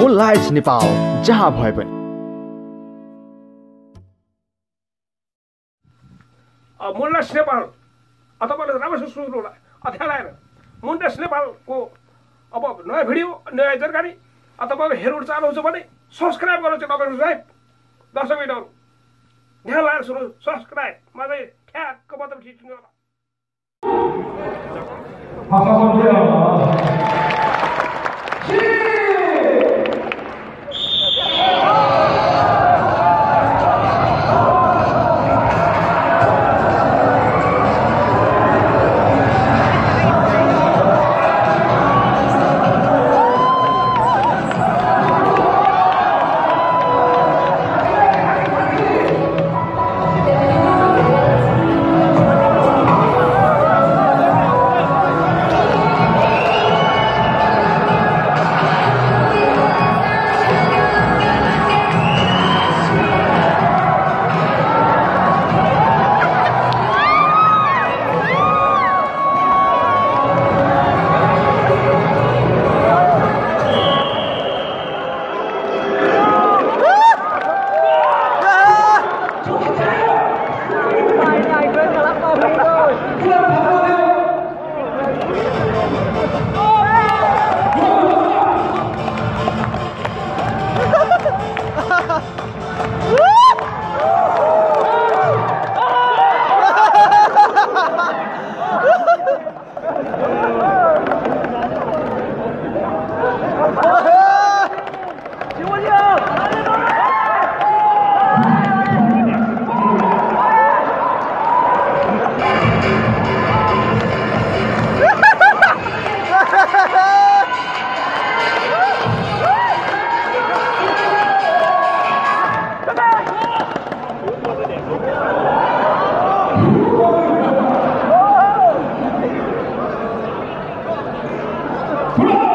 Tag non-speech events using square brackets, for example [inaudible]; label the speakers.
Speaker 1: मुनलाइट्स नेपाल जहाँ भए पनि
Speaker 2: मुन्डास नेपाल तपाईँले राम्रोसँग सुन्नु होला अध्यालाएर मुन्डास नेपालको अब नयाँ भिडियो नयाँ जानकारी तपाईँले हेर्नु चाहनुहुन्छ भने सब्सक्राइब गर्नु चाहिँ नगर्नुहोस् है दर्शक मिनटहरू ध्यान लगाएर सुन्नु सब्सक्राइब चाहिँ ठ्याक्क मतलब खिच्नु होला Yeah. [laughs] Christ.